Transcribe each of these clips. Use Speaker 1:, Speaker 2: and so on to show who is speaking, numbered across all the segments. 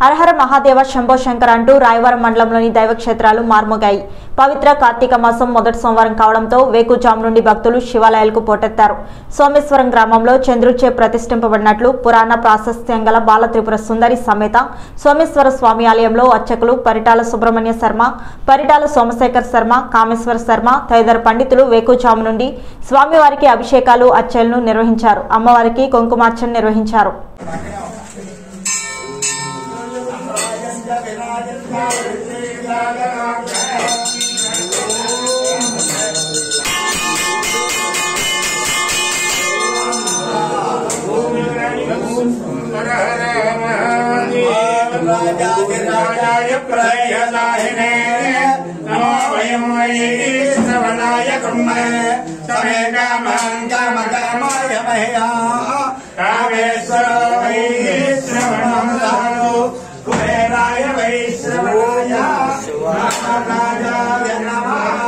Speaker 1: హరహర మహాదేవ శంభో శంకర్ అంటూ రాయవరం మండలంలోని దైవక్షేత్రాలు మార్మోగాయి. పవిత్ర కార్తీక మాసం మొదటి సోమవారం కావడంతో వేకుజాము నుండి భక్తులు శివాలయాలకు పోటెత్తారు. సోమేశ్వరం గ్రామంలో చంద్రుచే ప్రతిష్ఠింపబడినట్లు పురాణ ప్రాశస్త్యం గల బాలత్రిపుర సుందరి సమేత సోమేశ్వర స్వామి ఆలయంలో అర్చకులు పరిటాల సుబ్రహ్మణ్య శర్మ పరిటాల సోమశేఖర్ శర్మ కామేశ్వర శర్మ తదితర పండితులు వేకుజాము నుండి స్వామివారికి అభిషేకాలు అర్చనలు నిర్వహించారు. అమ్మవారికి కుంకుమార్చన నిర్వహించారు.
Speaker 2: प्रयदाहिने नमो वयं वये श्रवणाय कुम्भ समे कामेश्वर राजाय नमः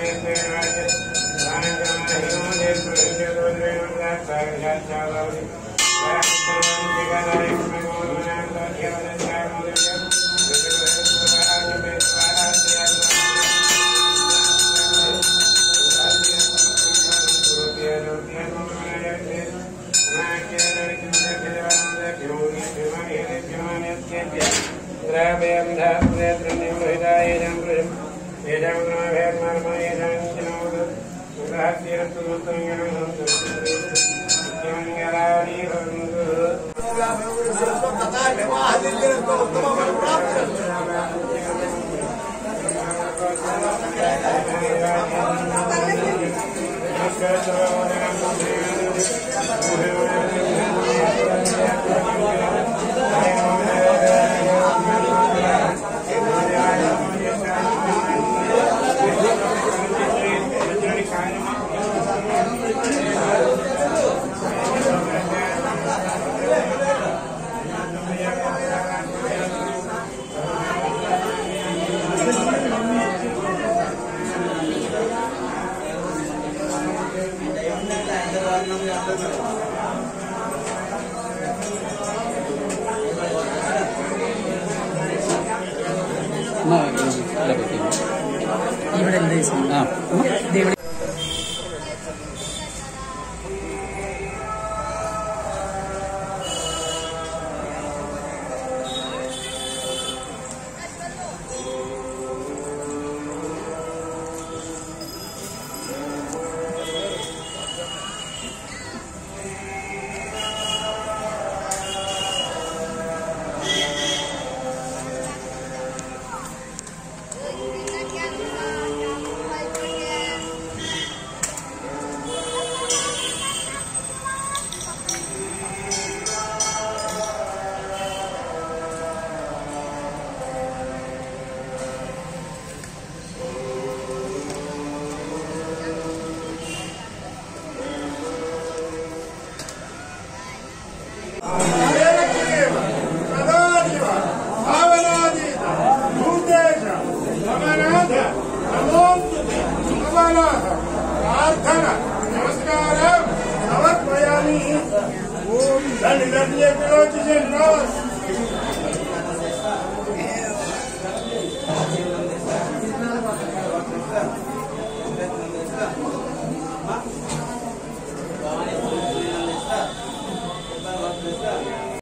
Speaker 2: ಸುಮತ್ತ And congratulate Rochester Ross.